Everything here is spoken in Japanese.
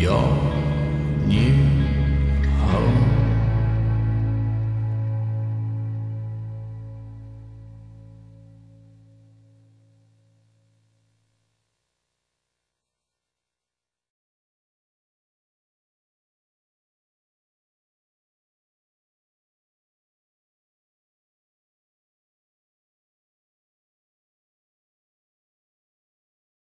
やに